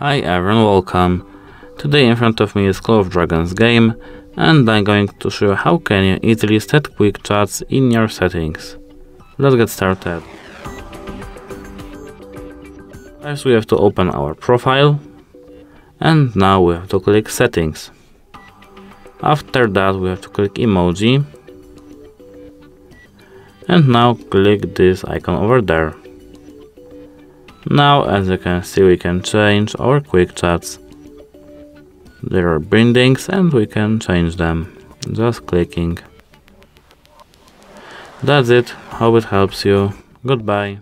Hi everyone, welcome. Today in front of me is Call of Dragons game and I'm going to show you how can you easily set quick chats in your settings. Let's get started. First we have to open our profile and now we have to click settings. After that we have to click emoji and now click this icon over there. Now as you can see we can change our quick chats. There are bindings and we can change them, just clicking. That's it, hope it helps you, goodbye.